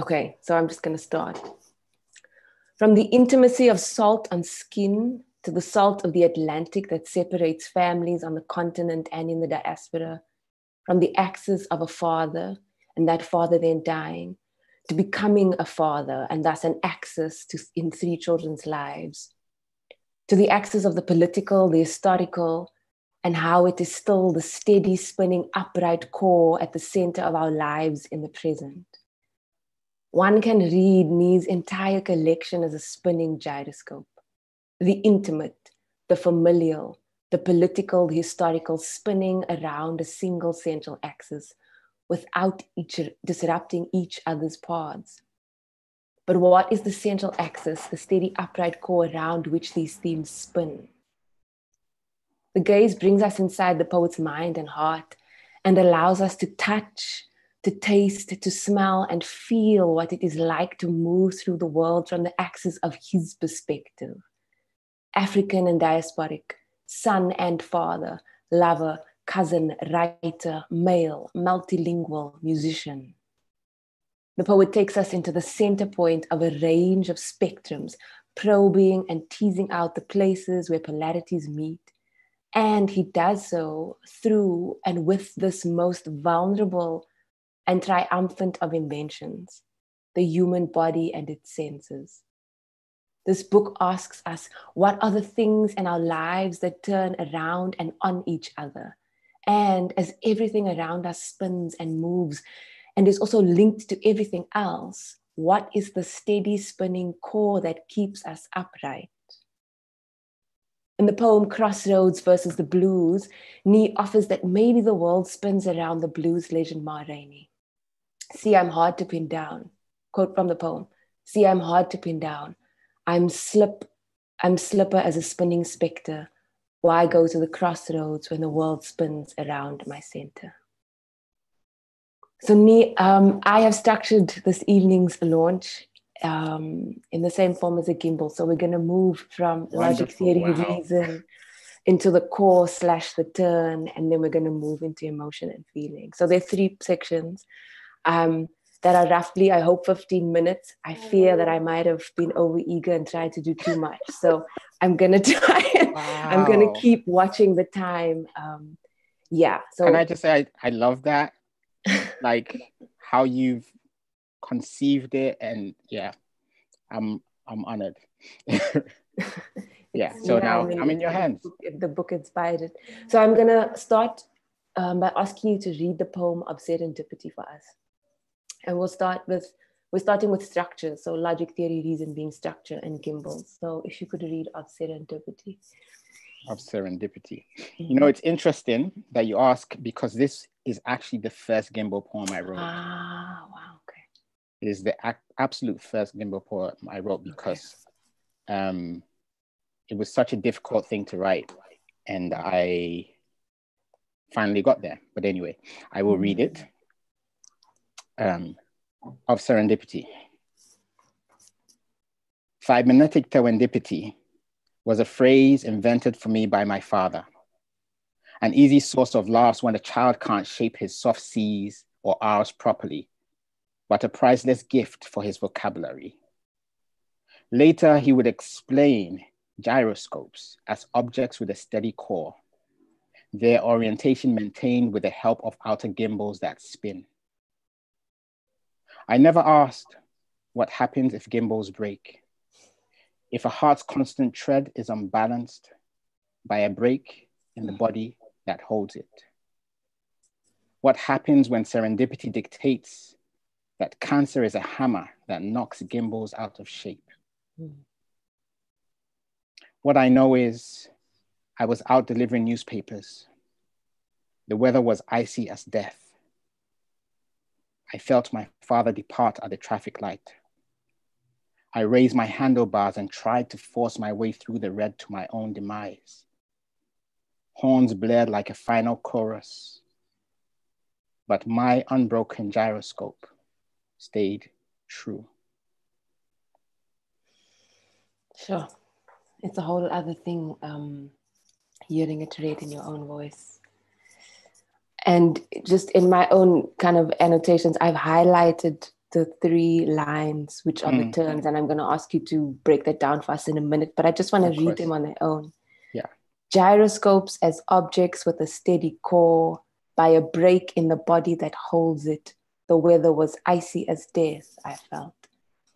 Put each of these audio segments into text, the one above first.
Okay, so I'm just going to start. From the intimacy of salt on skin to the salt of the Atlantic that separates families on the continent and in the diaspora, from the axis of a father and that father then dying, to becoming a father and thus an axis to, in three children's lives, to the axis of the political, the historical, and how it is still the steady, spinning, upright core at the center of our lives in the present. One can read Nii's entire collection as a spinning gyroscope. The intimate, the familial, the political, the historical spinning around a single central axis without each, disrupting each other's paths. But what is the central axis, the steady upright core around which these themes spin? The Geez brings us inside the poet's mind and heart and allows us to touch, to taste, to smell, and feel what it is like to move through the world from the axis of his perspective. African and diasporic, son and father, lover, cousin, writer, male, multilingual, musician. The poet takes us into the center point of a range of spectrums, probing and teasing out the places where polarities meet. And he does so through and with this most vulnerable and triumphant of inventions, the human body and its senses. This book asks us what are the things in our lives that turn around and on each other? And as everything around us spins and moves and is also linked to everything else, what is the steady spinning core that keeps us upright? In the poem Crossroads versus the Blues, Nii offers that maybe the world spins around the blues legend Ma Rainey. See, I'm hard to pin down. Quote from the poem. See, I'm hard to pin down. I'm slip, I'm slipper as a spinning spectre. Why go to the crossroads when the world spins around my center? So, Nii, um, I have structured this evening's launch um, in the same form as a gimbal. So we're going to move from Wonderful. logic, theory, wow. reason into the core slash the turn, and then we're going to move into emotion and feeling. So there are three sections. Um, that are roughly, I hope, 15 minutes. I fear that I might have been over eager and tried to do too much. So I'm gonna try. Wow. I'm gonna keep watching the time. Um, yeah. So can I just say I, I love that, like how you've conceived it, and yeah, I'm I'm honored. yeah. So yeah, now I mean, I'm in your hands. The book, the book inspired it. So I'm gonna start um, by asking you to read the poem of serendipity for us and we'll start with we're starting with structure. So logic theory reason being structure and gimbal. So if you could read of serendipity. Of serendipity. Mm-hmm. you know it's interesting that you ask because this is actually the first gimbal poem i wrote. Ah wow okay. It is the ac- absolute first gimbal poem i wrote because okay. um it was such a difficult thing to write and i finally got there. But anyway i will mm-hmm. read it um, of serendipity. Cybernetic serendipity was a phrase invented for me by my father, an easy source of laughs when a child can't shape his soft C's or R's properly, but a priceless gift for his vocabulary. Later, he would explain gyroscopes as objects with a steady core, their orientation maintained with the help of outer gimbals that spin. I never asked what happens if gimbals break. If a heart's constant tread is unbalanced by a break in the body that holds it. What happens when serendipity dictates that cancer is a hammer that knocks gimbals out of shape? What I know is I was out delivering newspapers. The weather was icy as death. I felt my father depart at the traffic light. I raised my handlebars and tried to force my way through the red to my own demise. Horns blared like a final chorus, but my unbroken gyroscope stayed true. Sure. It's a whole other thing um, hearing it read in your own voice and just in my own kind of annotations i've highlighted the three lines, which are mm. the terms, and I'm going to ask you to break that down for us in a minute. But I just want to read course. them on their own. Yeah. Gyroscopes as objects with a steady core, by a break in the body that holds it. The weather was icy as death. I felt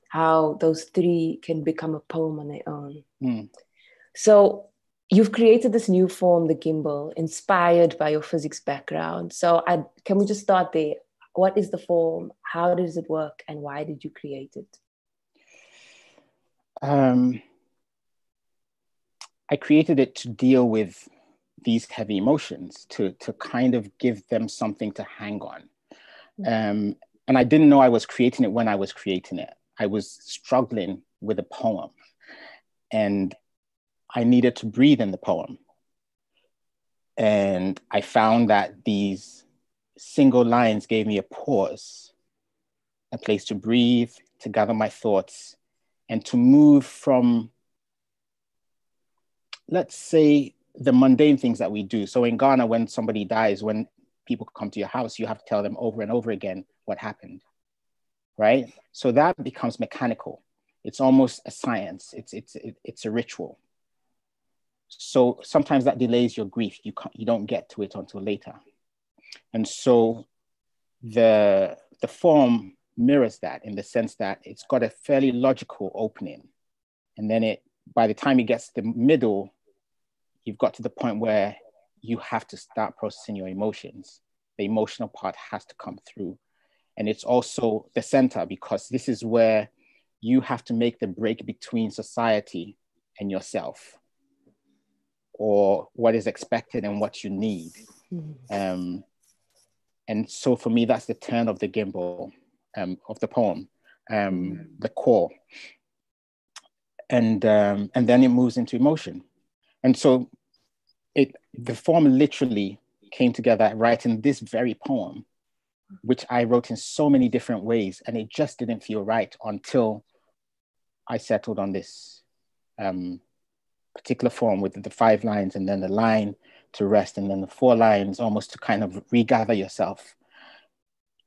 how those three can become a poem on their own. Mm. So you've created this new form, the gimbal, inspired by your physics background. So I, can we just start there? What is the form? How does it work? And why did you create it? Um, I created it to deal with these heavy emotions, to, to kind of give them something to hang on. Mm. Um, and I didn't know I was creating it when I was creating it. I was struggling with a poem. And I needed to breathe in the poem. And I found that these single lines gave me a pause, a place to breathe, to gather my thoughts, and to move from, let's say, the mundane things that we do. So in Ghana, when somebody dies, when people come to your house, you have to tell them over and over again what happened, right? So that becomes mechanical. It's almost a science. It's it's it's a ritual. So sometimes that delays your grief. You can't, you don't get to it until later. And so the, the form mirrors that in the sense that it's got a fairly logical opening. And then it, by the time it gets to the middle, you've got to the point where you have to start processing your emotions. The emotional part has to come through. And it's also the center because this is where you have to make the break between society and yourself or what is expected and what you need. Mm-hmm. Um, and so for me, that's the turn of the gimbal um, of the poem, um, mm-hmm. the core. And, um, and then it moves into emotion. And so it, the form literally came together writing this very poem, which I wrote in so many different ways. And it just didn't feel right until I settled on this um, particular form with the five lines and then the line to rest and then the four lines almost to kind of regather yourself.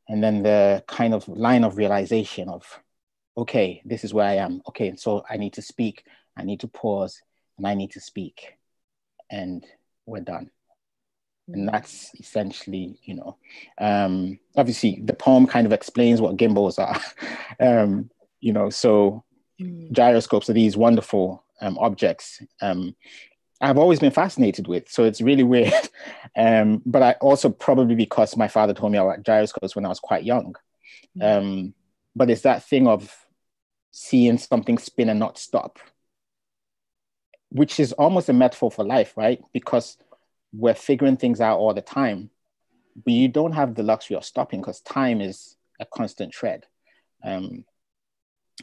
And then the kind of line of realization of, okay, this is where I am. Okay, so I need to speak, I need to pause, and I need to speak. And we're done. And mm. that's essentially, you know, um, obviously the poem kind of explains what gimbals are. um, you know, so mm. gyroscopes are these wonderful um, objects um, I've always been fascinated with. So it's really weird. Um, but I also probably because my father told me about gyroscopes when I was quite young. Mm-hmm. Um, but it's that thing of seeing something spin and not stop, which is almost a metaphor for life, right? Because we're figuring things out all the time, but you don't have the luxury of stopping because time is a constant thread. Um,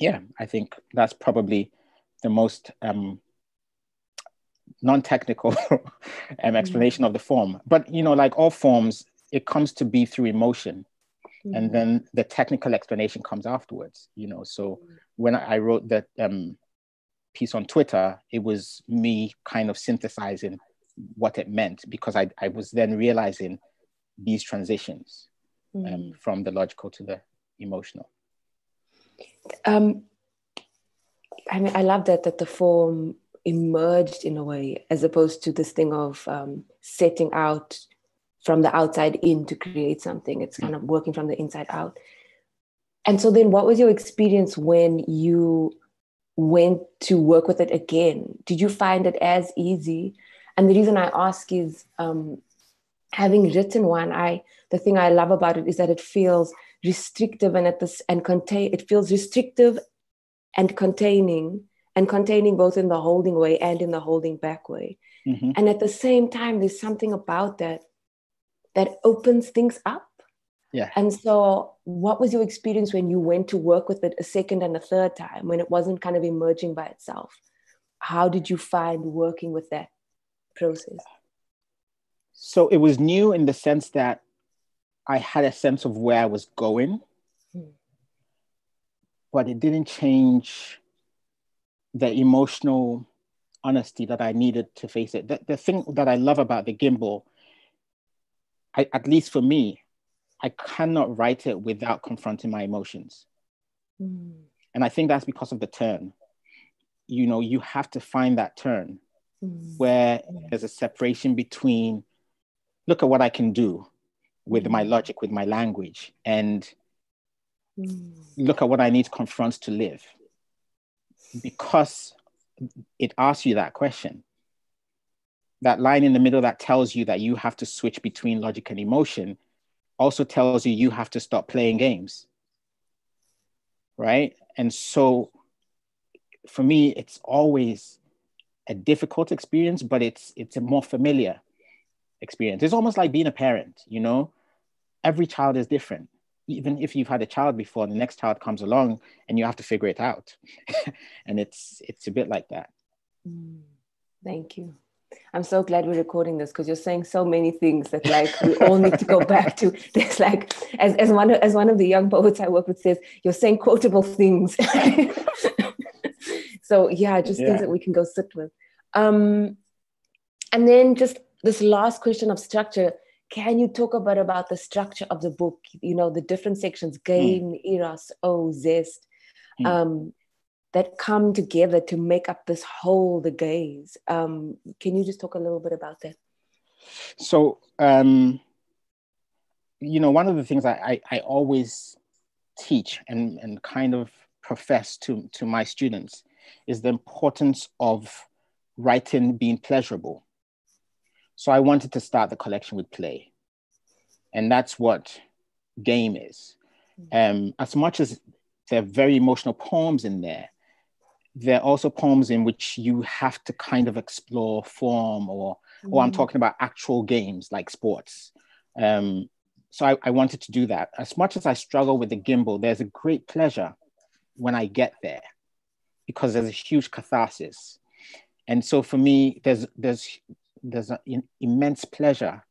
yeah, I think that's probably the most um, non-technical um, mm-hmm. explanation mm-hmm. of the form. But you know, like all forms, it comes to be through emotion, mm-hmm. and then the technical explanation comes afterwards. You know, so mm-hmm. when I wrote that um, piece on Twitter, it was me kind of synthesizing what it meant because I, I was then realizing these transitions um, mm-hmm. from the logical to the emotional. Um, I mean, I love that that the form emerged in a way, as opposed to this thing of um, setting out from the outside in to create something. It's kind of working from the inside out. And so, then what was your experience when you went to work with it again? Did you find it as easy? And the reason I ask is, um, having written one, I the thing I love about it is that it feels restrictive and at this and contain it feels restrictive and containing and containing both in the holding way and in the holding back way. Mm-hmm. and at the same time there's something about that that opens things up. Yeah. And so what was your experience when you went to work with it a second and a third time when it wasn't kind of emerging by itself? How did you find working with that process? So it was new in the sense that i had a sense of where i was going but it didn't change the emotional honesty that I needed to face it. The, the thing that I love about the gimbal, I, at least for me, I cannot write it without confronting my emotions. Mm. And I think that's because of the turn. You know, you have to find that turn mm. where there's a separation between look at what I can do with my mm. logic, with my language, and. Look at what I need to confront to live. Because it asks you that question. That line in the middle that tells you that you have to switch between logic and emotion also tells you you have to stop playing games. Right? And so for me, it's always a difficult experience, but it's it's a more familiar experience. It's almost like being a parent, you know? Every child is different. Even if you've had a child before, the next child comes along and you have to figure it out. and it's it's a bit like that. Mm, thank you. I'm so glad we're recording this because you're saying so many things that like we all need to go back to. There's like as, as one as one of the young poets I work with says, you're saying quotable things. so yeah, just yeah. things that we can go sit with. Um, and then just this last question of structure can you talk a bit about the structure of the book you know the different sections game mm. eros o zest mm. um, that come together to make up this whole the Geez um, can you just talk a little bit about that so um, you know one of the things I, I, I always teach and, and kind of profess to, to my students is the importance of writing being pleasurable so I wanted to start the collection with play. And that's what game is. Um, as much as there are very emotional poems in there, there are also poems in which you have to kind of explore form or, or I'm mm. talking about actual games like sports. Um, so I, I wanted to do that. As much as I struggle with the gimbal, there's a great pleasure when I get there because there's a huge catharsis. And so for me, there's there's there's an immense pleasure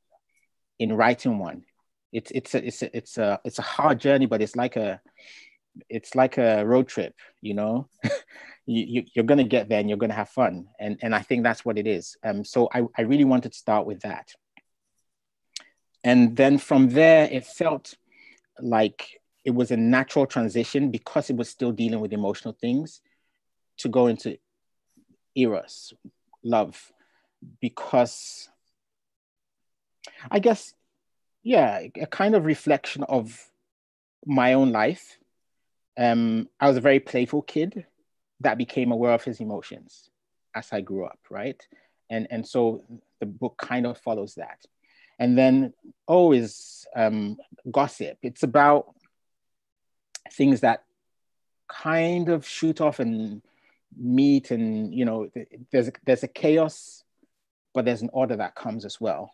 in writing one. It's it's a, it's a, it's a it's a hard journey, but it's like a it's like a road trip. You know, you, you are gonna get there and you're gonna have fun, and and I think that's what it is. Um, so I I really wanted to start with that, and then from there it felt like it was a natural transition because it was still dealing with emotional things to go into eros love because I guess, yeah, a kind of reflection of my own life. Um, I was a very playful kid that became aware of his emotions as I grew up, right? And and so the book kind of follows that. And then always um, gossip. It's about things that kind of shoot off and meet, and you know, there's a, there's a chaos but there's an order that comes as well,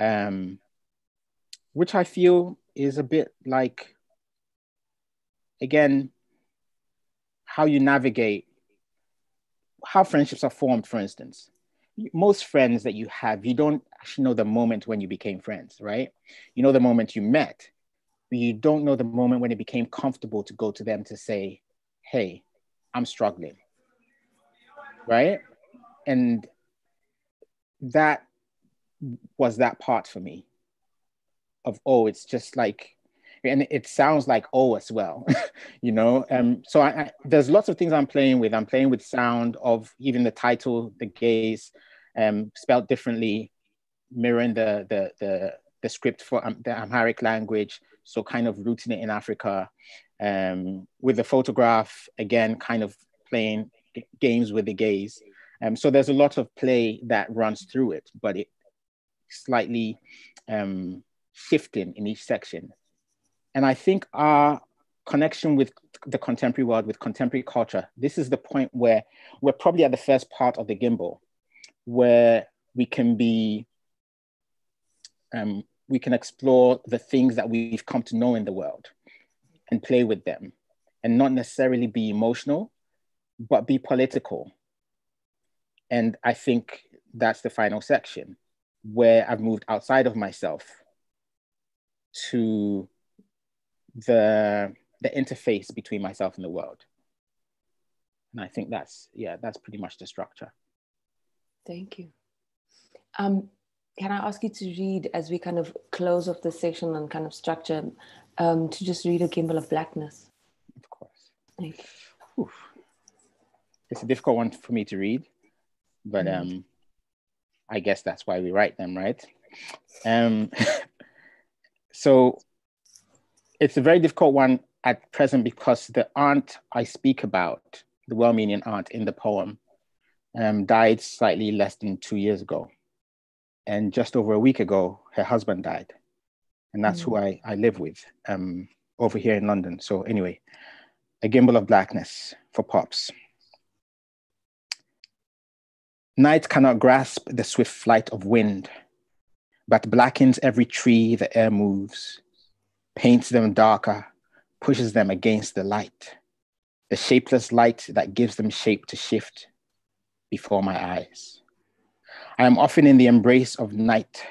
um, which I feel is a bit like, again, how you navigate, how friendships are formed, for instance. Most friends that you have, you don't actually know the moment when you became friends, right? You know the moment you met, but you don't know the moment when it became comfortable to go to them to say, hey, I'm struggling, right? And that was that part for me of oh it's just like and it sounds like oh as well you know? Um so I, I, there's lots of things i'm playing with. I'm playing with sound of even the title the Geez um spelled differently mirroring the the the, the script for um, the amharic language so kind of rooting it in africa. Um with the photograph again kind of playing games with the gaze um, so there's a lot of play that runs through it, but it slightly um, shifting in each section. And I think our connection with the contemporary world, with contemporary culture, this is the point where we're probably at the first part of the gimbal, where we can be, um, we can explore the things that we've come to know in the world and play with them and not necessarily be emotional, but be political and I think that's the final section where I've moved outside of myself to the the interface between myself and the world. And I think that's yeah, that's pretty much the structure. Thank you. Um, can I ask you to read as we kind of close off the section and kind of structure um, to just read a gimbal of blackness? Of course. Thank you. it's a difficult one for me to read, but mm. um, I guess that's why we write them, right? Um, so it's a very difficult one at present because the aunt I speak about, the well-meaning aunt in the poem, um, died slightly less than two years ago. And just over a week ago, her husband died. And that's mm. who I, I live with um, over here in London. So, anyway, a gimbal of blackness for pops. Night cannot grasp the swift flight of wind, but blackens every tree the air moves, paints them darker, pushes them against the light, the shapeless light that gives them shape to shift before my eyes. I am often in the embrace of night.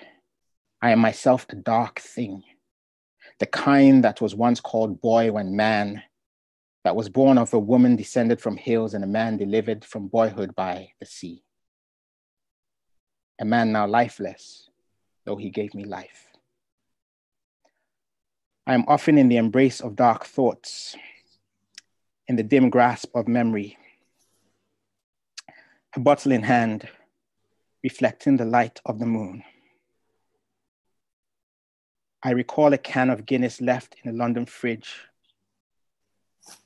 I am myself a dark thing, the kind that was once called boy when man, that was born of a woman descended from hills and a man delivered from boyhood by the sea. A man now lifeless, though he gave me life. I am often in the embrace of dark thoughts, in the dim grasp of memory, a bottle in hand, reflecting the light of the moon. I recall a can of Guinness left in a London fridge,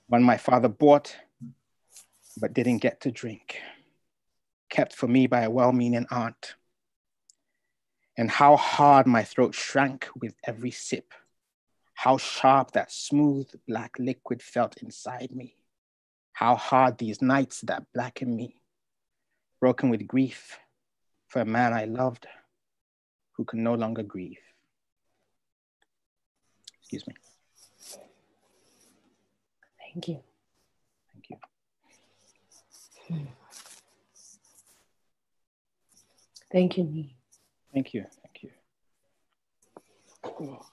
one my father bought but didn't get to drink, kept for me by a well meaning aunt. And how hard my throat shrank with every sip, how sharp that smooth black liquid felt inside me, how hard these nights that blacken me broken with grief for a man I loved who can no longer grieve. Excuse me. Thank you. Thank you. Hmm. Thank you, me. Thank you. Wow.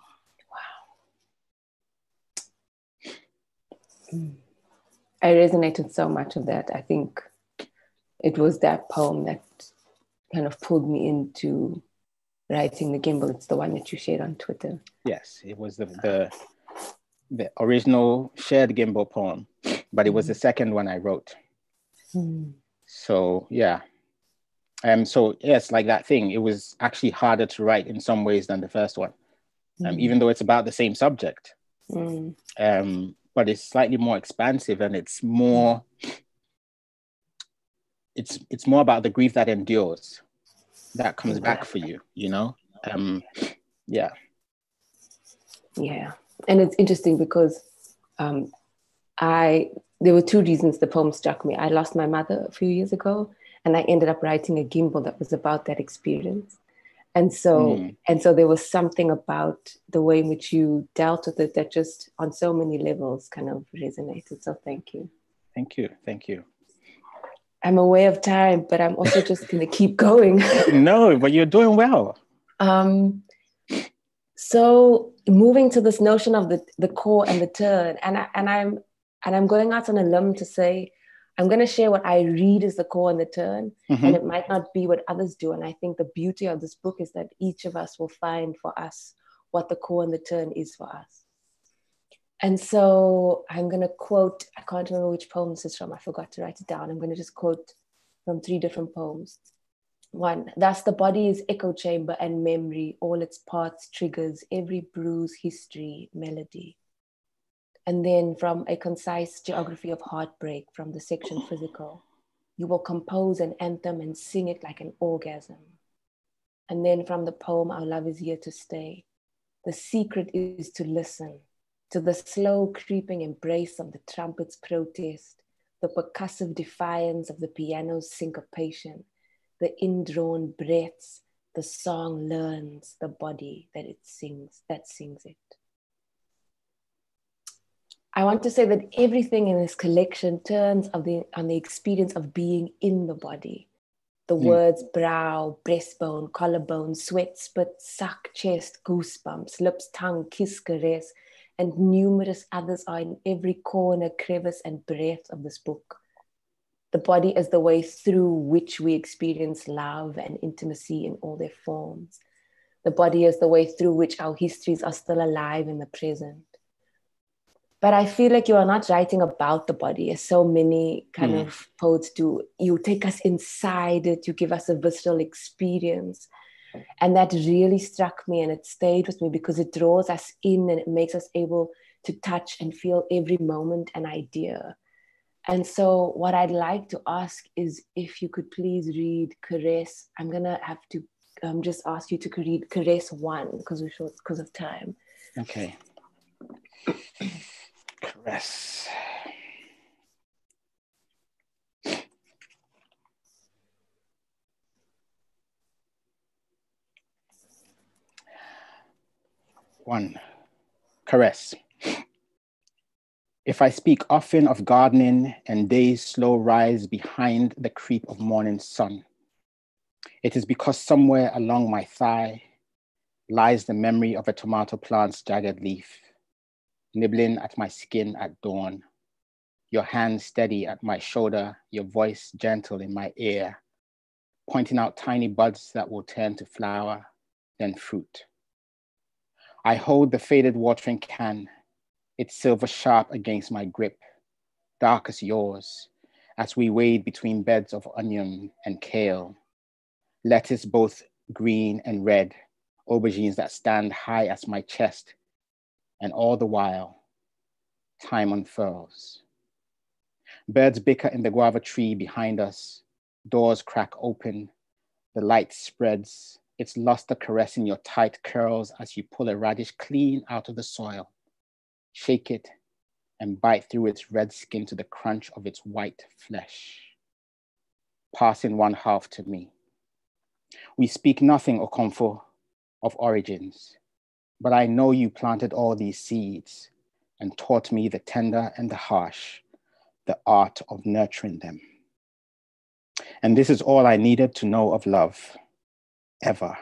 I resonated so much of that. I think it was that poem that kind of pulled me into writing the gimbal. It's the one that you shared on Twitter. Yes, it was the the, the original shared gimbal poem, but it was the second one I wrote. Mm. So yeah. Um, so yes, like that thing, it was actually harder to write in some ways than the first one, um, mm. even though it's about the same subject. Mm. Um, but it's slightly more expansive and it's more it's it's more about the grief that endures that comes back for you you know um yeah yeah and it's interesting because um i there were two reasons the poem struck me i lost my mother a few years ago and i ended up writing a gimbal that was about that experience and so mm. and so there was something about the way in which you dealt with it that just on so many levels kind of resonated so thank you thank you thank you I'm aware of time, but I'm also just going to keep going. no, but you're doing well. Um, so moving to this notion of the the core and the turn, and I, and I'm and I'm going out on a limb to say I'm going to share what I read as the core and the turn, mm-hmm. and it might not be what others do. And I think the beauty of this book is that each of us will find for us what the core and the turn is for us. And so I'm going to quote, I can't remember which poem this is from, I forgot to write it down. I'm going to just quote from three different poems. One, thus the body is echo chamber and memory, all its parts, triggers, every bruise, history, melody. And then from a concise geography of heartbreak from the section physical, you will compose an anthem and sing it like an orgasm. And then from the poem, Our Love is Here to Stay, the secret is to listen to the slow creeping embrace of the trumpet's protest, the percussive defiance of the piano's syncopation, the indrawn breaths the song learns the body that it sings, that sings it. I want to say that everything in this collection turns on the, on the experience of being in the body. The mm. words brow, breastbone, collarbone, sweat, spit, suck, chest, goosebumps, lips, tongue, kiss, caress, and numerous others are in every corner, crevice, and breadth of this book. The body is the way through which we experience love and intimacy in all their forms. The body is the way through which our histories are still alive in the present. But I feel like you are not writing about the body as so many kind mm. of poets do. You take us inside it, you give us a visceral experience. And that really struck me and it stayed with me because it draws us in and it makes us able to touch and feel every moment and idea. And so, what I'd like to ask is if you could please read Caress. I'm going to have to um, just ask you to read Caress 1 because we're short because of time. Okay. Caress. One, caress. If I speak often of gardening and day's slow rise behind the creep of morning sun, it is because somewhere along my thigh lies the memory of a tomato plant's jagged leaf, nibbling at my skin at dawn, your hand steady at my shoulder, your voice gentle in my ear, pointing out tiny buds that will turn to flower, then fruit. I hold the faded watering can its silver sharp against my grip, dark as yours, as we wade between beds of onion and kale, lettuce both green and red, aubergines that stand high as my chest, and all the while, time unfurls. Birds bicker in the guava tree behind us, doors crack open, the light spreads, its luster caressing your tight curls as you pull a radish clean out of the soil. Shake it, and bite through its red skin to the crunch of its white flesh, passing one half to me. We speak nothing, Okomfo, of origins, but I know you planted all these seeds and taught me the tender and the harsh, the art of nurturing them. And this is all I needed to know of love, ever.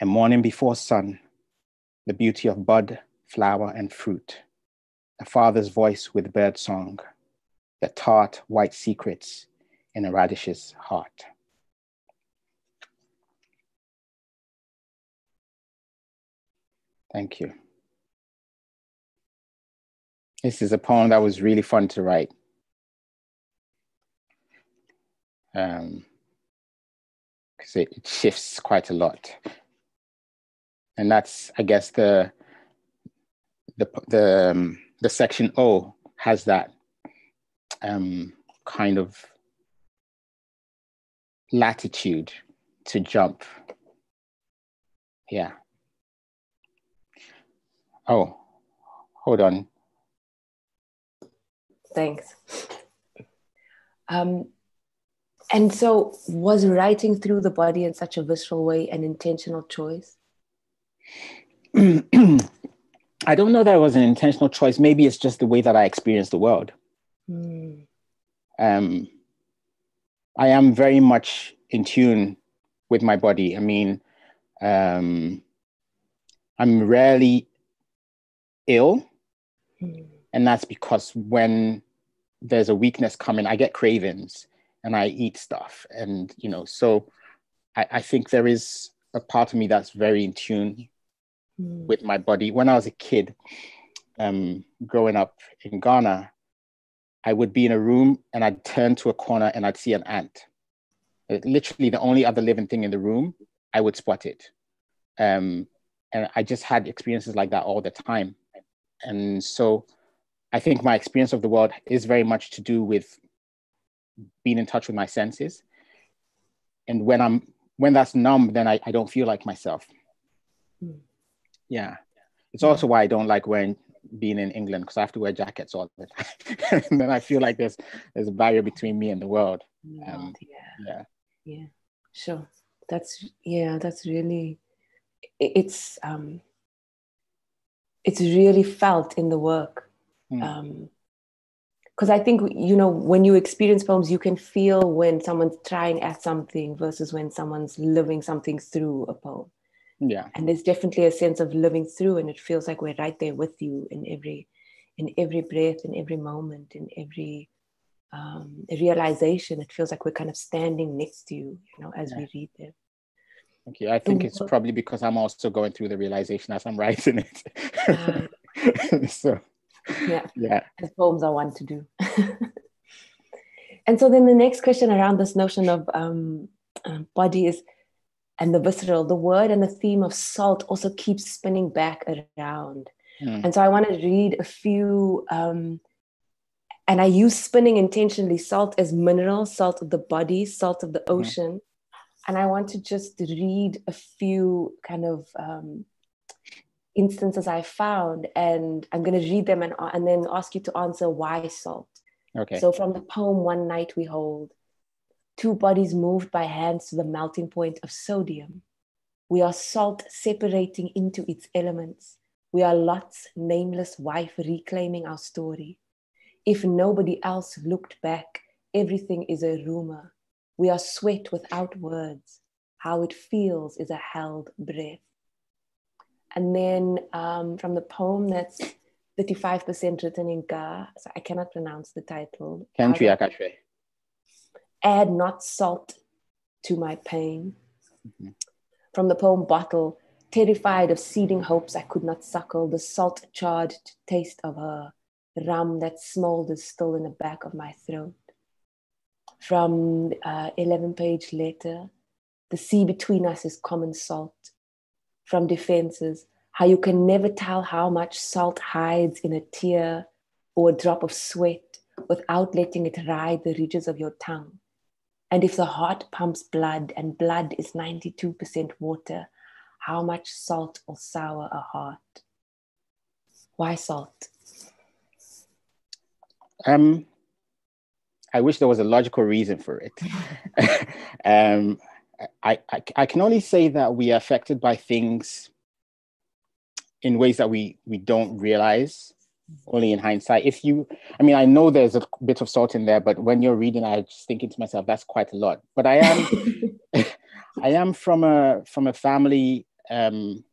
A morning before sun, the beauty of bud flower, and fruit, a father's voice with bird song, the tart white secrets in a radish's heart. Thank you. This is a poem that was really fun to write. Um, because it, it shifts quite a lot. And that's, I guess, the the the um, the section O has that um, kind of latitude to jump. Yeah. Oh, hold on. Thanks. Um, and so, was writing through the body in such a visceral way an intentional choice? I don't know that it was an intentional choice. Maybe it's just the way that I experience the world. Mm. Um, I am very much in tune with my body. I mean, um, I'm rarely ill, mm. and that's because when there's a weakness coming, I get cravings and I eat stuff, and you know, so I, I think there is a part of me that's very in tune mm. with my body. When I was a kid, um, growing up in Ghana, I would be in a room and I'd turn to a corner and I'd see an ant. Literally, the only other living thing in the room, I would spot it. Um, and I just had experiences like that all the time. And so I think my experience of the world is very much to do with being in touch with my senses. And when I'm when that's numb, then I, I don't feel like myself. Mm. Yeah. It's also why I don't like wearing being in England because I have to wear jackets all the time. and then I feel like there's there's a barrier between me and the world. Um, yeah. Yeah. Yeah. Sure. That's yeah, that's really it's um it's really felt in the work. Mm. Um because I think you know when you experience poems, you can feel when someone's trying at something versus when someone's living something through a poem yeah and there's definitely a sense of living through and it feels like we're right there with you in every in every breath in every moment in every um, realization it feels like we're kind of standing next to you you know as yeah. we read them thank you i think it's probably because i'm also going through the realization as i'm writing it so yeah. Yeah. As poems are one to do. and so then the next question around this notion of um, uh, body is, and the visceral, the word and the theme of salt also keeps spinning back around. Mm. And so I want to read a few, um, and I use spinning intentionally salt as mineral, salt of the body, salt of the mm-hmm. ocean. Mm. And I want to just read a few kind of um, instances I found, and I'm going to read them and, and then ask you to answer why salt. Okay. So from the poem One Night We Hold, two bodies moved by hands to the melting point of sodium. We are salt separating into its elements. We are Lot's nameless wife reclaiming our story. If nobody else looked back, everything is a rumor. We are sweat without words. How it feels is a held breath. And then um, from the poem that's 35% written in Ga, so I cannot pronounce the title. Country Akashwe add not salt to my pain. Mm-hmm. From the poem Bottle, terrified of seeding hopes I could not suckle, the salt charged taste of her, rum that smolders still in the back of my throat. From uh, 11 page letter, the sea between us is common salt. From defenses, how you can never tell how much salt hides in a tear or a drop of sweat without letting it ride the ridges of your tongue. And if the heart pumps blood and blood is 92% water, how much salt will sour a heart? Why salt? Um, I wish there was a logical reason for it. um, I, I, I can only say that we are affected by things in ways that we, we don't realize only in hindsight. If you, I mean, I know there's a bit of salt in there, but when you're reading, I just thinking to myself, that's quite a lot. But I am, I am from a from a family um,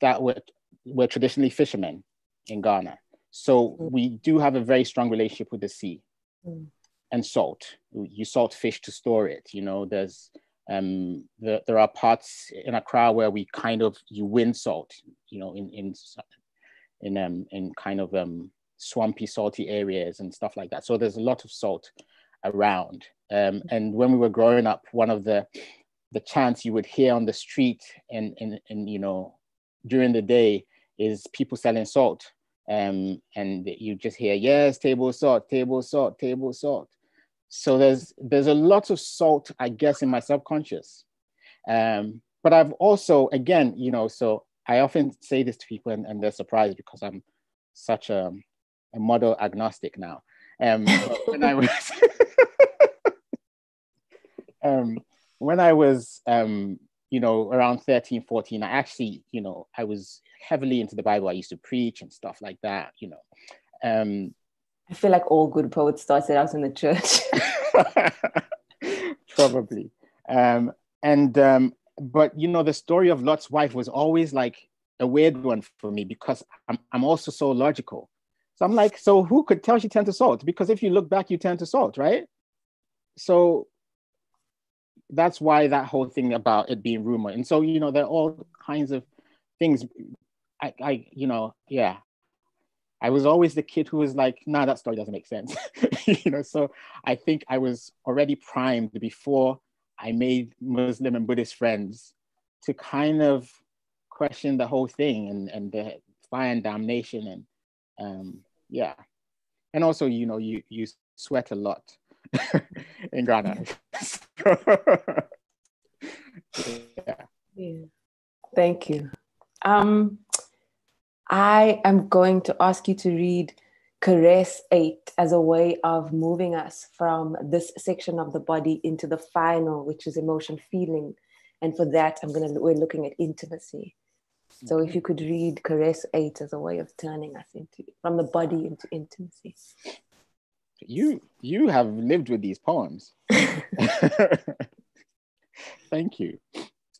that were were traditionally fishermen in Ghana, so mm. we do have a very strong relationship with the sea mm. And salt. You salt fish to store it. You know, there's um, the, there are parts in Accra where we kind of you win salt. You know, in in in um in kind of um swampy, salty areas and stuff like that. So there's a lot of salt around. Um, and when we were growing up, one of the the chants you would hear on the street and and, and you know during the day is people selling salt. Um, and you just hear yes, table salt, table salt, table salt. So there's there's a lot of salt, I guess, in my subconscious. Um, but I've also, again, you know, so I often say this to people and, and they're surprised because I'm such a, a model agnostic now. Um, when I was um, when I was um, you know around 13, 14, I actually, you know, I was heavily into the Bible. I used to preach and stuff like that, you know. Um, I feel like all good poets started out in the church. Probably. Um, and um, but you know the story of lot's wife was always like a weird one for me because i'm, I'm also so logical. So i'm like so who could tell she turned to salt? Because if you look back you turn to salt right? So that's why that whole thing about it being rumor. And so you know there are all kinds of things. I i you know yeah i was always the kid who was like nah that story doesn't make sense you know so i think i was already primed before I made Muslim and Buddhist friends to kind of question the whole thing and, and the fire and damnation and um, yeah. And also, you know, you, you sweat a lot in Ghana. yeah. yeah. Thank you. Um, I am going to ask you to read caress eight as a way of moving us from this section of the body into the final, which is emotion feeling. And for that, I'm gonna we're looking at intimacy. So if you could read caress eight as a way of turning us into from the body into intimacy. You you have lived with these poems. Thank you.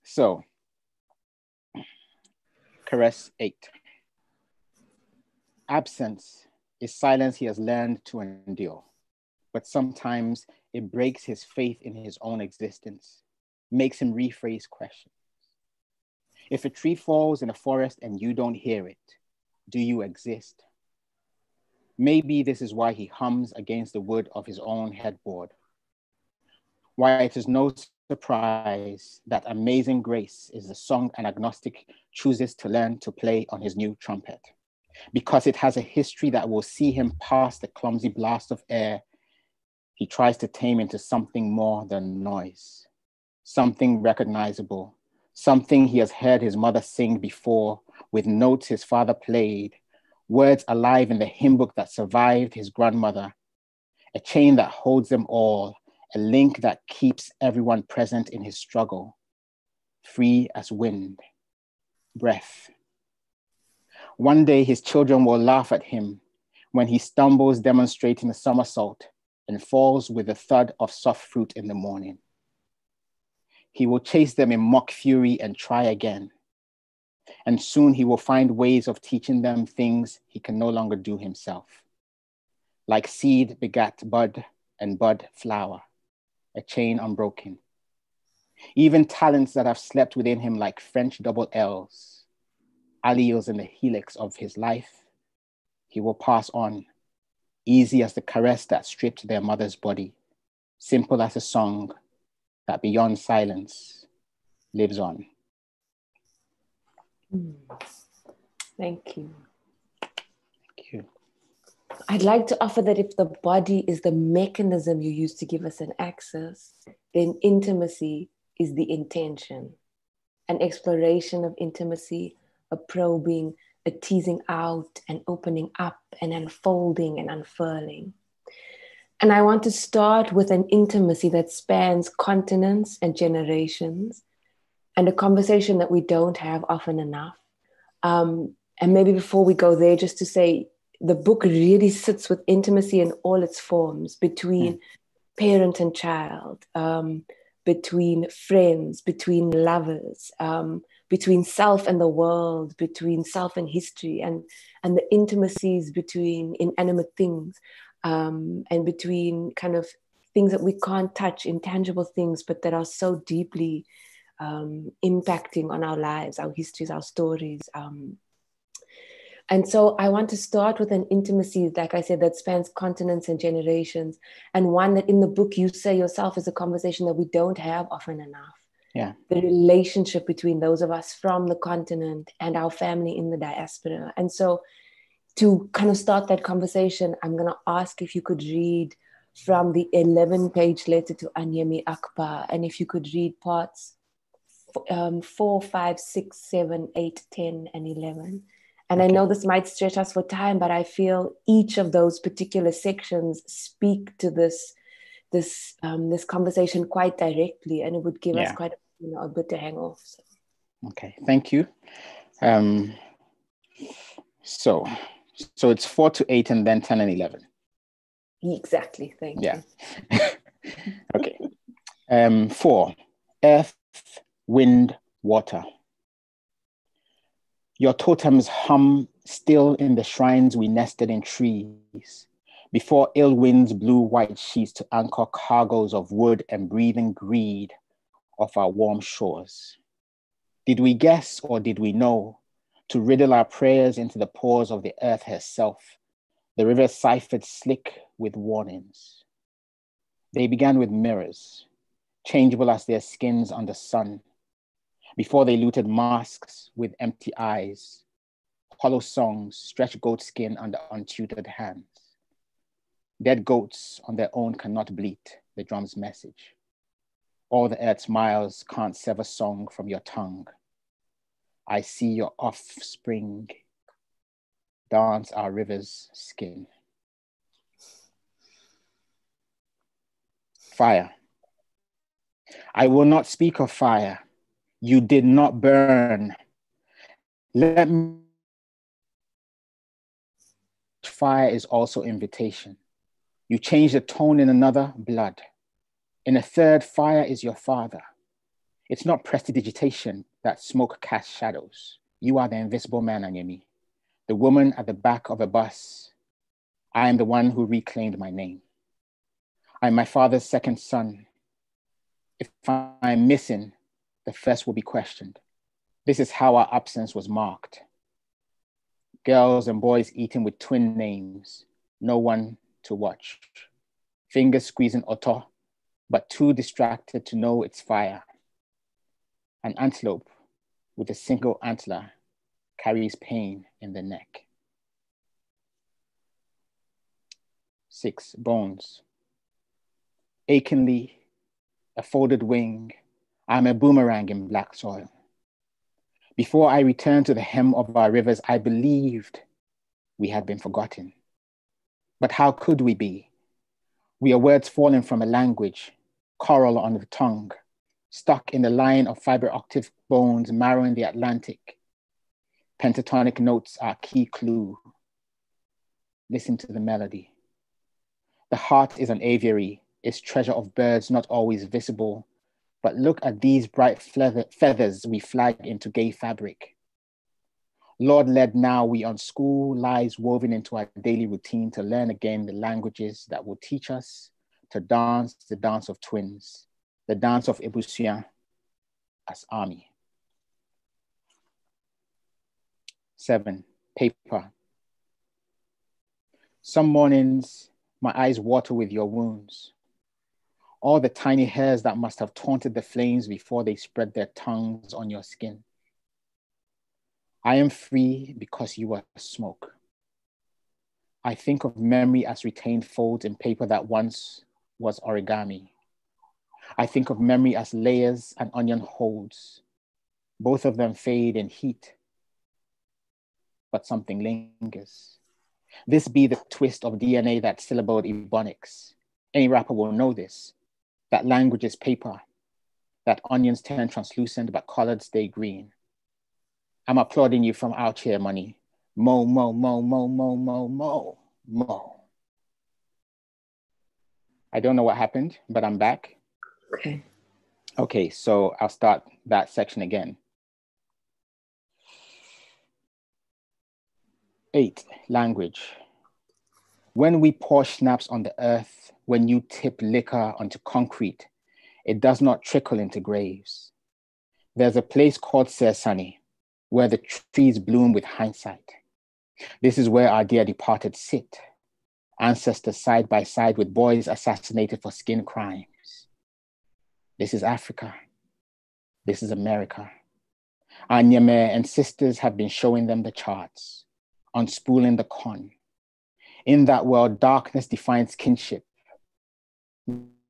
So caress eight. Absence is silence he has learned to endure. But sometimes it breaks his faith in his own existence, makes him rephrase questions. If a tree falls in a forest and you don't hear it, do you exist? Maybe this is why he hums against the wood of his own headboard. Why it is no surprise that Amazing Grace is the song an agnostic chooses to learn to play on his new trumpet. Because it has a history that will see him pass the clumsy blast of air he tries to tame into something more than noise, something recognizable, something he has heard his mother sing before with notes his father played, words alive in the hymn book that survived his grandmother, a chain that holds them all, a link that keeps everyone present in his struggle, free as wind, breath. One day his children will laugh at him when he stumbles demonstrating a somersault and falls with a thud of soft fruit in the morning. He will chase them in mock fury and try again. And soon he will find ways of teaching them things he can no longer do himself. Like seed begat bud and bud flower, a chain unbroken. Even talents that have slept within him like French double L's, alleles in the helix of his life, he will pass on, easy as the caress that stripped their mother's body, simple as a song that beyond silence lives on. Thank you. Thank you. I'd like to offer that if the body is the mechanism you use to give us an access, then intimacy is the intention. An exploration of intimacy, a probing, a teasing out and opening up and unfolding and unfurling. And I want to start with an intimacy that spans continents and generations, and a conversation that we don't have often enough. Um, and maybe before we go there, just to say the book really sits with intimacy in all its forms between mm. parent and child, um, between friends, between lovers, um, between self and the world, between self and history, and, and the intimacies between inanimate things um, and between kind of things that we can't touch, intangible things, but that are so deeply um, impacting on our lives, our histories, our stories. Um, and so I want to start with an intimacy, like I said, that spans continents and generations, and one that in the book you say yourself is a conversation that we don't have often enough. Yeah. The relationship between those of us from the continent and our family in the diaspora. And so to kind of start that conversation, I'm going to ask if you could read from the 11 page letter to Anyemi Akpa, and if you could read parts um, 4, 5, 6, 7, 8, 10, and 11. And okay. I know this might stretch us for time, but I feel each of those particular sections speak to this this um, this conversation quite directly, and it would give yeah. us quite you know, a bit to hang off. So. Okay, thank you. Um, so so it's four to eight and then 10 and 11. Exactly. Thank yeah. you. okay. Um, four earth, wind, water. Your totems hum still in the shrines we nested in trees before ill winds blew white sheets to anchor cargoes of wood and breathing greed of our warm shores. Did we guess or did we know to riddle our prayers into the pores of the earth herself, the river ciphered slick with warnings. They began with mirrors, changeable as their skins under sun, before they looted masks with empty eyes, hollow songs, stretched goat skin under untutored hands. Dead goats on their own cannot bleat the drum's message. All the earth's miles can't sever song from your tongue. I see your offspring dance our river's skin. Fire. I will not speak of fire. You did not burn. Let me. Fire is also invitation. You change the tone in another, blood. In a third, fire is your father. It's not prestidigitation that smoke casts shadows. You are the invisible man, Anyemi, the woman at the back of a bus. I am the one who reclaimed my name. I'm my father's second son. If I'm missing, the first will be questioned. This is how our absence was marked. Girls and boys eating with twin names, no one to watch. Fingers squeezing oto, but too distracted to know its fire. An antelope with a single antler carries pain in the neck. Six, bones. Achingly, a folded wing, I'm a boomerang in black soil. Before I returned to the hem of our rivers, I believed we had been forgotten. But how could we be? We are words falling from a language, coral on the tongue, stuck in the line of fiber octave bones marrowing the Atlantic. Pentatonic notes are key clue. Listen to the melody. The heart is an aviary, its treasure of birds not always visible, but look at these bright feathers we flag into gay fabric. Lord led now we on school lies woven into our daily routine to learn again the languages that will teach us to dance the dance of twins, the dance of Ebusian as army. Seven, paper. Some mornings my eyes water with your wounds all the tiny hairs that must have taunted the flames before they spread their tongues on your skin. I am free because you are smoke. I think of memory as retained folds in paper that once was origami. I think of memory as layers an onion holds. Both of them fade in heat, but something lingers. This be the twist of DNA that syllabled ebonics. Any rapper will know this that language is paper, that onions turn translucent but colored stay green. I'm applauding you from out here, money. Mo, mo, mo, mo, mo, mo, mo, mo. I don't know what happened, but I'm back. Okay. Okay, so I'll start that section again. Eight, language. When we pour schnapps on the earth, when you tip liquor onto concrete, it does not trickle into graves. There's a place called Sersani where the trees bloom with hindsight. This is where our dear departed sit, ancestors side by side with boys assassinated for skin crimes. This is Africa. This is America. Our Nyame and sisters have been showing them the charts, unspooling the con, in that world, darkness defines kinship,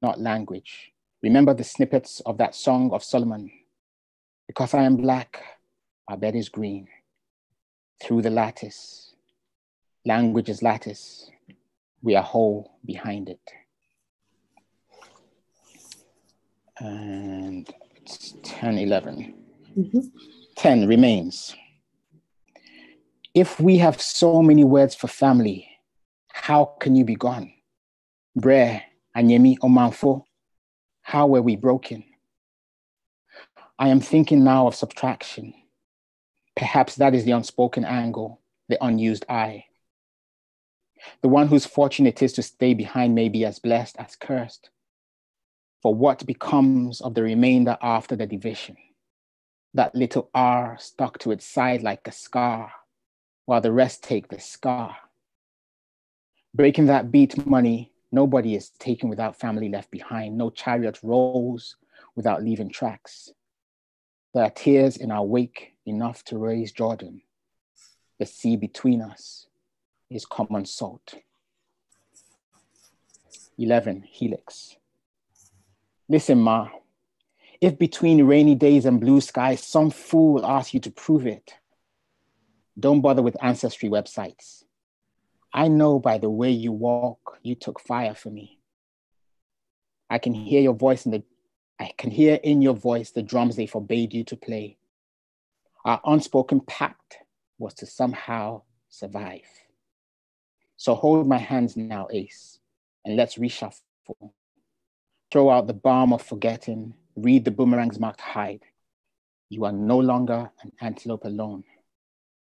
not language. Remember the snippets of that song of Solomon. Because I am black, our bed is green. Through the lattice, language is lattice. We are whole behind it. And it's 10, 11. Mm-hmm. 10 remains. If we have so many words for family, how can you be gone? Bre, Anyemi, Omanfo, how were we broken? I am thinking now of subtraction. Perhaps that is the unspoken angle, the unused eye. The one whose fortune it is to stay behind may be as blessed as cursed. For what becomes of the remainder after the division? That little R stuck to its side like a scar, while the rest take the scar Breaking that beat money, nobody is taken without family left behind. No chariot rolls without leaving tracks. There are tears in our wake enough to raise Jordan. The sea between us is common salt. 11, Helix. Listen, Ma, if between rainy days and blue skies, some fool asks you to prove it, don't bother with ancestry websites. I know by the way you walk, you took fire for me. I can hear your voice in the I can hear in your voice the drums they forbade you to play. Our unspoken pact was to somehow survive. So hold my hands now, Ace, and let's reshuffle. Throw out the balm of forgetting, read the boomerang's marked hide. You are no longer an antelope alone.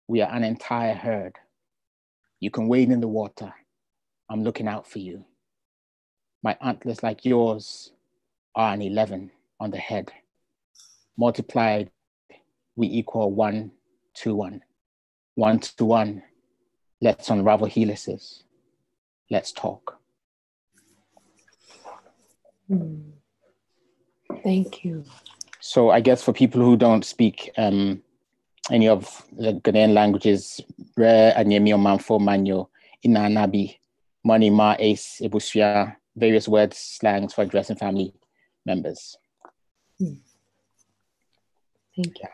We are an entire herd you can wade in the water. I'm looking out for you. My antlers, like yours, are an 11 on the head. Multiplied, we equal one to one. One to one, let's unravel helices. let's talk. Hmm. Thank you. So I guess for people who don't speak um, any of the Ghanaian languages, Re, Anyemi, Manfo, Manyo, Inanabi, Money, Ma, Ace, Ebusua, various words, slangs for addressing family members. Thank you.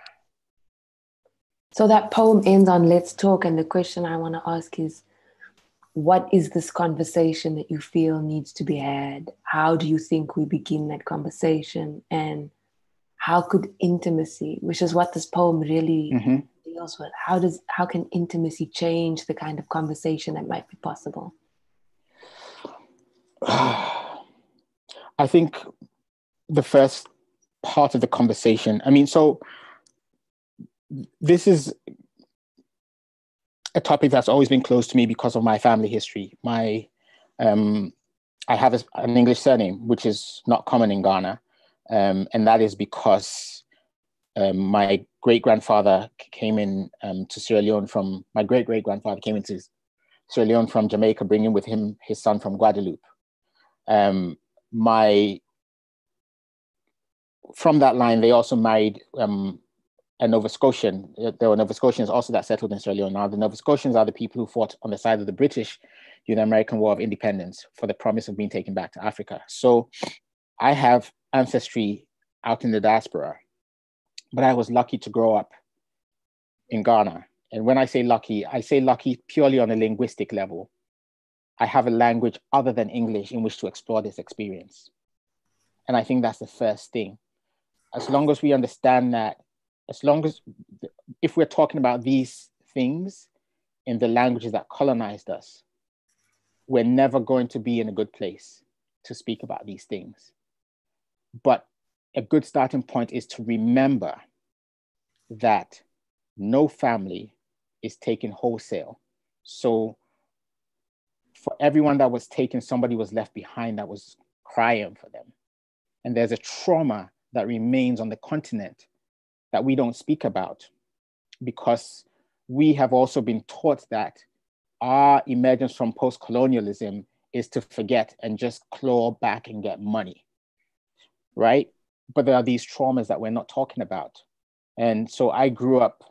So that poem ends on let's talk. And the question I want to ask is what is this conversation that you feel needs to be had? How do you think we begin that conversation? And how could intimacy, which is what this poem really mm-hmm. deals with, how does how can intimacy change the kind of conversation that might be possible? I think the first part of the conversation, I mean, so this is a topic that's always been close to me because of my family history. My, um, I have a, an English surname, which is not common in Ghana, um, and that is because um, my great grandfather came in um, to Sierra Leone from my great great grandfather came into Sierra Leone from Jamaica, bringing with him his son from Guadeloupe. Um, my from that line, they also married um, a Nova Scotian. There were Nova Scotians also that settled in Sierra Leone. Now, the Nova Scotians are the people who fought on the side of the British during the American War of Independence for the promise of being taken back to Africa. So I have ancestry out in the diaspora, but I was lucky to grow up in Ghana. And when I say lucky, I say lucky purely on a linguistic level. I have a language other than English in which to explore this experience. And I think that's the first thing. As long as we understand that as long as if we're talking about these things in the languages that colonized us, we're never going to be in a good place to speak about these things. But a good starting point is to remember that no family is taken wholesale. So for everyone that was taken, somebody was left behind that was crying for them. And there's a trauma that remains on the continent that we don't speak about because we have also been taught that our emergence from post colonialism is to forget and just claw back and get money, right? But there are these traumas that we're not talking about. And so I grew up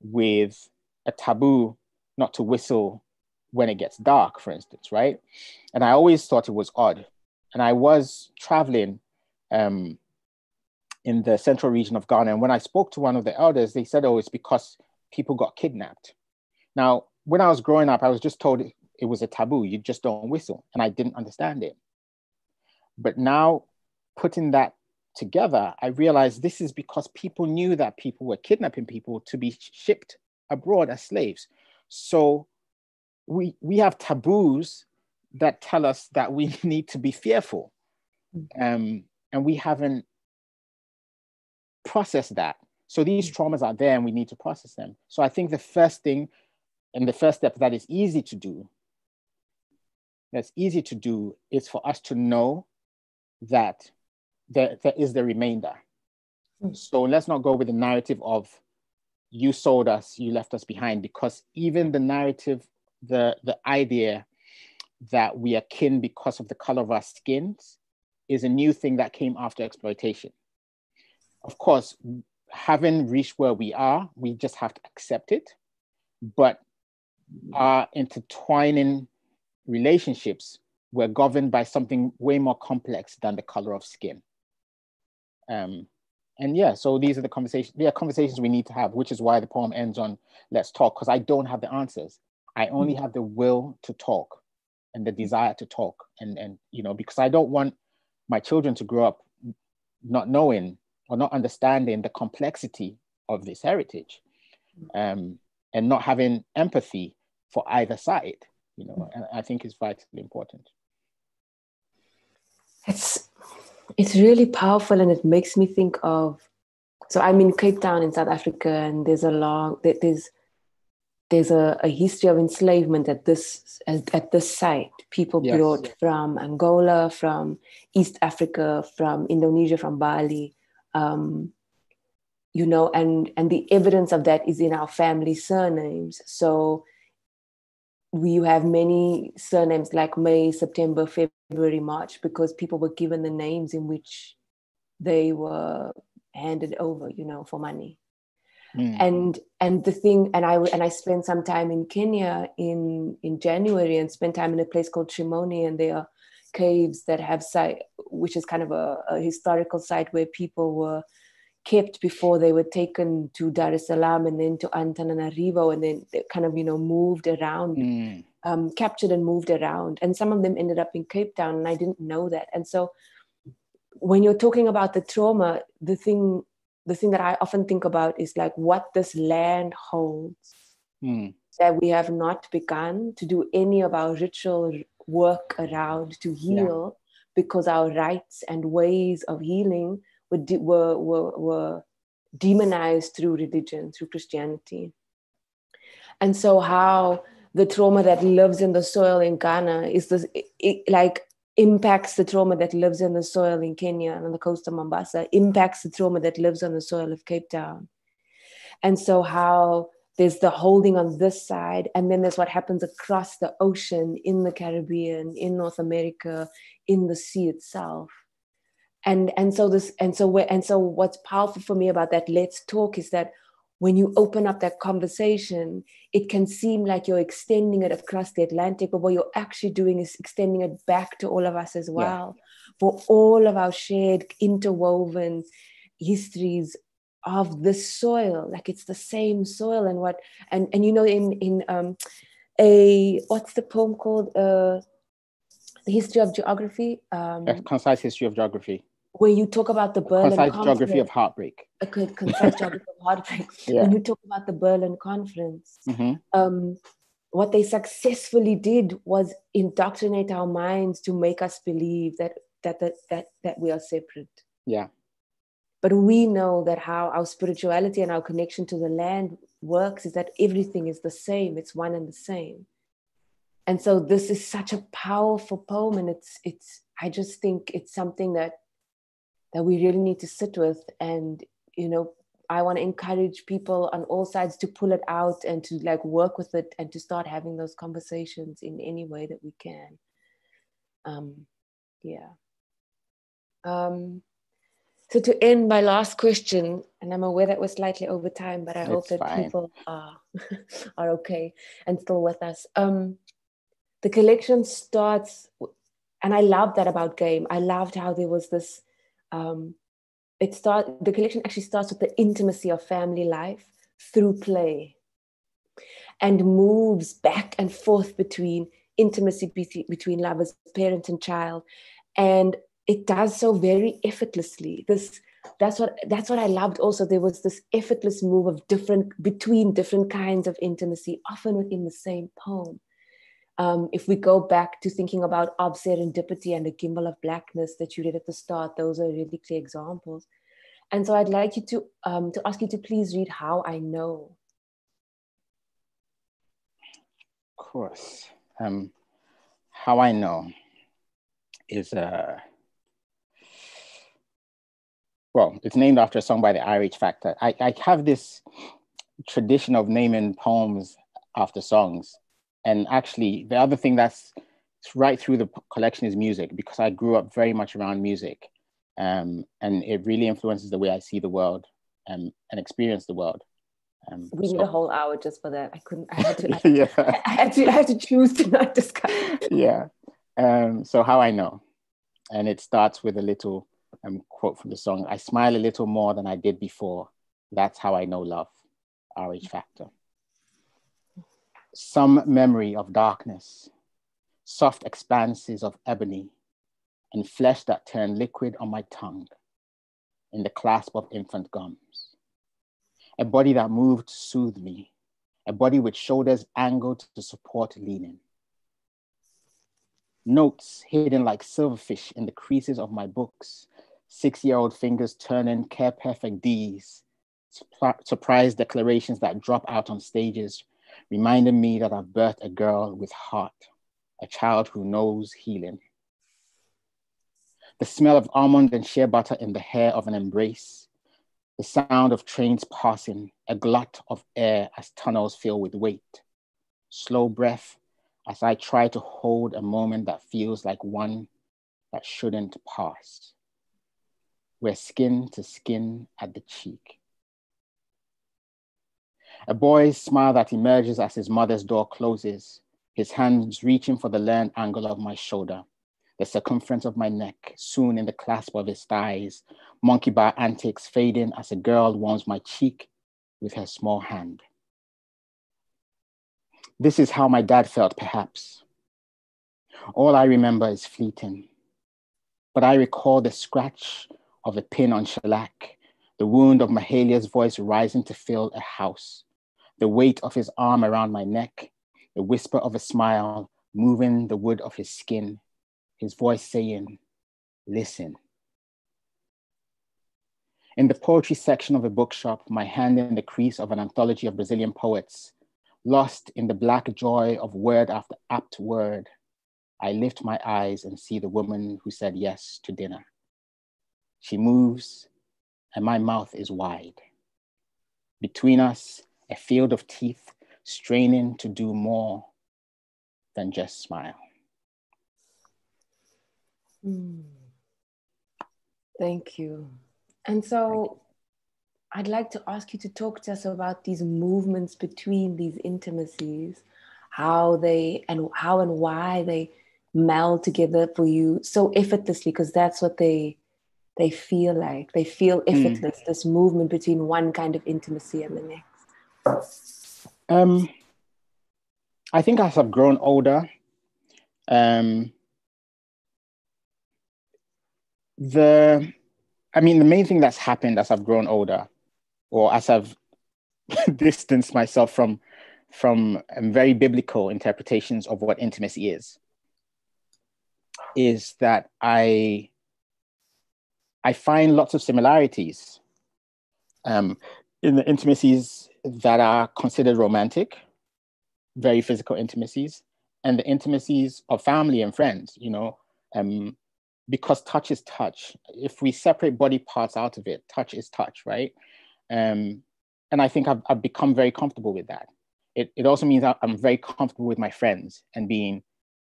with a taboo not to whistle when it gets dark, for instance, right? And I always thought it was odd. And I was traveling um, in the central region of Ghana. And when I spoke to one of the elders, they said, oh, it's because people got kidnapped. Now, when I was growing up, I was just told it was a taboo. You just don't whistle. And I didn't understand it. But now, putting that together, I realized this is because people knew that people were kidnapping people to be shipped abroad as slaves. So we, we have taboos that tell us that we need to be fearful. Mm-hmm. Um, and we haven't process that. So these traumas are there and we need to process them. So I think the first thing and the first step that is easy to do, that's easy to do, is for us to know that there, there is the remainder. Mm. So let's not go with the narrative of you sold us, you left us behind, because even the narrative, the, the idea that we are kin because of the color of our skins is a new thing that came after exploitation of course, having reached where we are, we just have to accept it. But our intertwining relationships were governed by something way more complex than the color of skin. Um, and yeah, so these are the conversations, they are conversations we need to have, which is why the poem ends on let's talk, because I don't have the answers. I only have the will to talk and the desire to talk. And, and you know, because I don't want my children to grow up not knowing or not understanding the complexity of this heritage um, and not having empathy for either side, you know, I think is vitally important. It's it's really powerful and it makes me think of so I'm in Cape Town in South Africa and there's a long there's there's a, a history of enslavement at this at, at this site. People yes. brought from Angola, from East Africa, from Indonesia, from Bali, um, you know, and and the evidence of that is in our family surnames. So we have many surnames like May, September, February, March, because people were given the names in which they were handed over, you know, for money. Mm. And and the thing, and I and I spent some time in Kenya in in January and spent time in a place called Shimoni, and there are caves that have site, which is kind of a, a historical site where people were kept before they were taken to Dar es Salaam and then to Antananarivo and then they kind of, you know, moved around, mm. um, captured and moved around. And some of them ended up in Cape Town and I didn't know that. And so when you're talking about the trauma, the thing, the thing that I often think about is like what this land holds mm. that we have not begun to do any of our ritual work around to heal yeah. because our rites and ways of healing were, de- were, were, were demonized through religion, through Christianity. And so, how the trauma that lives in the soil in Ghana is this, it, it, like impacts the trauma that lives in the soil in Kenya and on the coast of Mombasa, impacts the trauma that lives on the soil of Cape Town. And so, how there's the holding on this side, and then there's what happens across the ocean in the Caribbean, in North America, in the sea itself and and so this and so and so what's powerful for me about that let's talk is that when you open up that conversation it can seem like you're extending it across the atlantic but what you're actually doing is extending it back to all of us as well yeah. for all of our shared interwoven histories of the soil like it's the same soil and what and and you know in in um a what's the poem called uh the history of geography um a concise history of geography where you talk about the Berlin concise conference, geography of heartbreak. A concise geography of heartbreak. Yeah. When you talk about the Berlin conference, mm-hmm. um, what they successfully did was indoctrinate our minds to make us believe that that that that, that we are separate. Yeah. But we know that how our spirituality and our connection to the land works is that everything is the same. It's one and the same. And so this is such a powerful poem, and it's it's. I just think it's something that that we really need to sit with and you know i want to encourage people on all sides to pull it out and to like work with it and to start having those conversations in any way that we can um yeah um so to end my last question and i'm aware that we're slightly over time but i it's hope that fine. people are are okay and still with us. Um the collection starts and i love that about game. I loved how there was this um, it start the collection actually starts with the intimacy of family life through play and moves back and forth between intimacy be- between lovers parent and child. And it does so very effortlessly this that's what that's what i loved also there was this effortless move of different between different kinds of intimacy often within the same poem um, if we go back to thinking about of serendipity and the gimbal of blackness that you did at the start, those are really clear examples. And so I'd like you to, um, to ask you to please read How I Know. Of course. Um, How I Know is, uh, well, it's named after a song by the RH Factor. I, I have this tradition of naming poems after songs and actually, the other thing that's right through the collection is music because I grew up very much around music. Um, and it really influences the way I see the world um, and experience the world. Um, we so. need a whole hour just for that. I couldn't. I had to. I, yeah. I had to. I had to choose to not discuss. yeah. Um, so how I know, and it starts with a little um, quote from the song. I smile a little more than I did before. That's how I know love. RH Factor some memory of darkness, soft expanses of ebony, and flesh that turned liquid on my tongue in the clasp of infant gums. A body that moved to soothe me, a body with shoulders angled to support leaning. Notes hidden like silverfish in the creases of my books, six year old fingers turning care perfect D's, surprise declarations that drop out on stages reminded me that I've birthed a girl with heart, a child who knows healing. The smell of almond and shea butter in the hair of an embrace, the sound of trains passing, a glut of air as tunnels fill with weight, slow breath as I try to hold a moment that feels like one that shouldn't pass. We're skin to skin at the cheek. A boy's smile that emerges as his mother's door closes, his hands reaching for the learned angle of my shoulder, the circumference of my neck, soon in the clasp of his thighs, monkey bar antics fading as a girl warms my cheek with her small hand. This is how my dad felt, perhaps. All I remember is fleeting, but I recall the scratch of a pin on shellac, the wound of Mahalia's voice rising to fill a house, the weight of his arm around my neck, the whisper of a smile moving the wood of his skin, his voice saying, Listen. In the poetry section of a bookshop, my hand in the crease of an anthology of Brazilian poets, Lost in the black joy of word after apt word, I lift my eyes and see the woman who said yes to dinner. She moves, and my mouth is wide. Between us, a field of teeth straining to do more than just smile. Mm. Thank you. And so I'd like to ask you to talk to us about these movements between these intimacies, how they and how and why they meld together for you so effortlessly, because that's what they they feel like. They feel effortless, mm. this movement between one kind of intimacy and the next. Um, I think as I've grown older, um, the I mean, the main thing that's happened as I've grown older or as I've distanced myself from from um, very biblical interpretations of what intimacy is is that I I find lots of similarities um, in the intimacies that are considered romantic, very physical intimacies, and the intimacies of family and friends. You know, um, because touch is touch. If we separate body parts out of it, touch is touch, right? Um, and I think I've, I've become very comfortable with that. It, it also means I'm very comfortable with my friends and being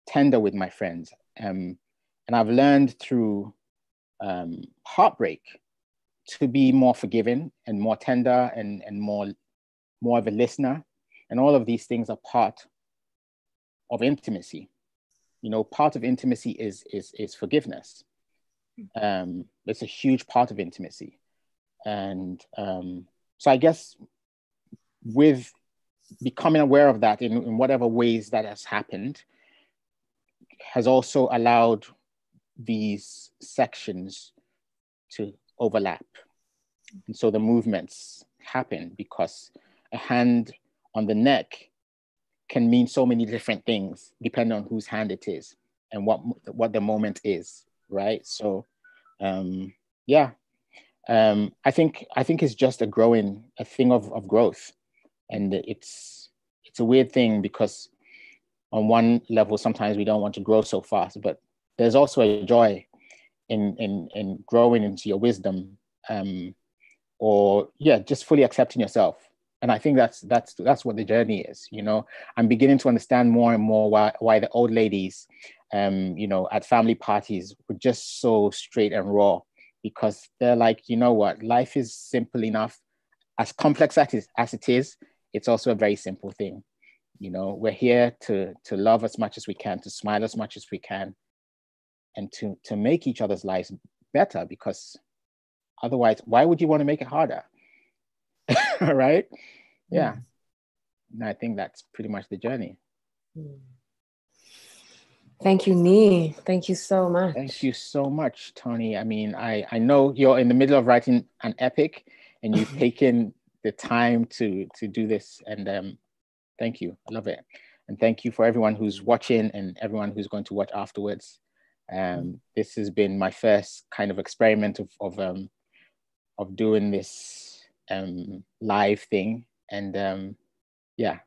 tender with my friends. Um, and I've learned through um, heartbreak to be more forgiving and more tender and, and more, more of a listener. And all of these things are part of intimacy. You know, part of intimacy is, is, is forgiveness. Um, it's a huge part of intimacy. And um, so I guess with becoming aware of that in, in whatever ways that has happened has also allowed these sections to overlap. And so the movements happen because a hand on the neck can mean so many different things depending on whose hand it is and what what the moment is, right? So um, yeah, um, I think I think it's just a growing a thing of, of growth, and it's it's a weird thing because on one level sometimes we don't want to grow so fast, but there's also a joy in in in growing into your wisdom, um, or yeah, just fully accepting yourself. And I think that's that's that's what the journey is. You know, I'm beginning to understand more and more why why the old ladies, um, you know, at family parties were just so straight and raw because they're like, you know what, life is simple enough. As complex as it is, as it is it's also a very simple thing. You know, we're here to to love as much as we can, to smile as much as we can, and to to make each other's lives better. Because otherwise, why would you want to make it harder? right? Yeah. Mm. And I think that's pretty much the journey. Mm. Thank you, Nii. Thank you so much. Thank you so much, Toni. I mean, I, I know you're in the middle of writing an epic and you've taken the time to to do this. And um, thank you. I love it. And thank you for everyone who's watching and everyone who's going to watch afterwards. Um, this has been my first kind of experiment of of, um, of doing this um, live thing. And um, yeah,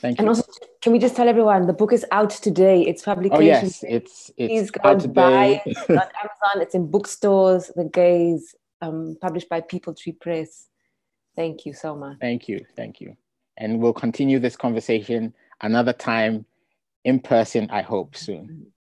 Thank you and you. also, can we just tell everyone the book is out today? It's publication. Oh yes, it's it's Please go out buy it on Amazon. It's in bookstores. The Geez, um, published by Peepal Tree Press. Thank you so much. Thank you, thank you, and we'll continue this conversation another time in person, I hope soon.